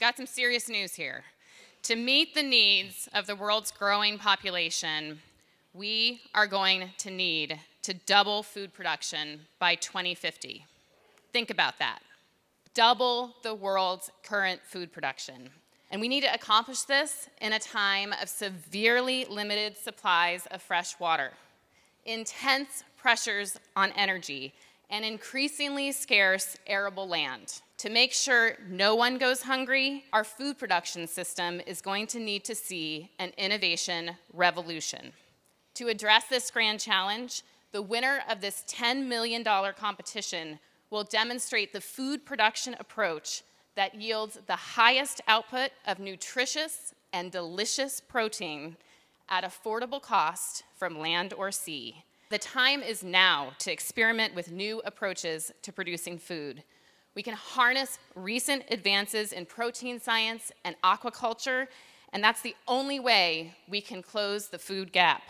got some serious news here. To meet the needs of the world's growing population, we are going to need to double food production by 2050. Think about that. Double the world's current food production. And we need to accomplish this in a time of severely limited supplies of fresh water, intense pressures on energy, and increasingly scarce arable land. To make sure no one goes hungry, our food production system is going to need to see an innovation revolution. To address this grand challenge, the winner of this $10 million competition will demonstrate the food production approach that yields the highest output of nutritious and delicious protein at affordable cost from land or sea. The time is now to experiment with new approaches to producing food. We can harness recent advances in protein science and aquaculture, and that's the only way we can close the food gap.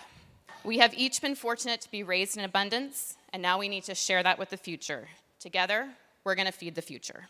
We have each been fortunate to be raised in abundance, and now we need to share that with the future. Together, we're going to feed the future.